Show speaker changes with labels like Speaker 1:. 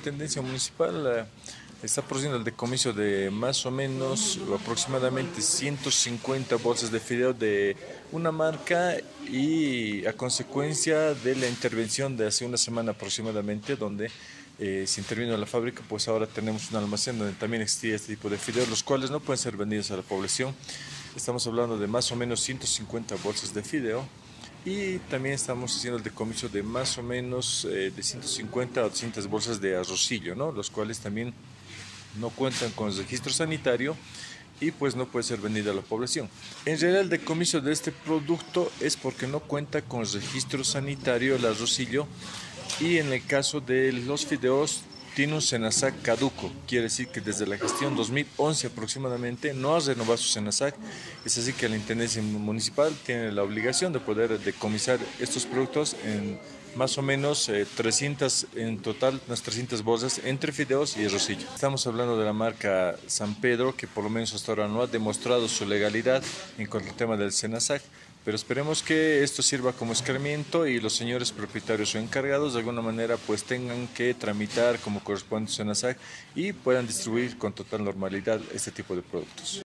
Speaker 1: Intendencia Municipal eh, está produciendo el decomiso de más o menos aproximadamente 150 bolsas de fideo de una marca y a consecuencia de la intervención de hace una semana aproximadamente donde eh, se intervino la fábrica, pues ahora tenemos un almacén donde también existía este tipo de fideos, los cuales no pueden ser vendidos a la población. Estamos hablando de más o menos 150 bolsas de fideo y también estamos haciendo el decomiso de más o menos eh, de 150 a 200 bolsas de arrocillo, ¿no? los cuales también no cuentan con registro sanitario y pues no puede ser vendido a la población. En realidad el decomiso de este producto es porque no cuenta con registro sanitario el arrocillo y en el caso de los fideos un SENASAC caduco, quiere decir que desde la gestión 2011 aproximadamente no ha renovado su SENASAC, es así que la Intendencia Municipal tiene la obligación de poder decomisar estos productos en más o menos 300, eh, en total unas 300 bolsas entre fideos y rosillo. Estamos hablando de la marca San Pedro, que por lo menos hasta ahora no ha demostrado su legalidad en cuanto al tema del SENASAC, pero esperemos que esto sirva como escarmiento y los señores propietarios o encargados de alguna manera pues tengan que tramitar como corresponde a SENASAC y puedan distribuir con total normalidad este tipo de productos.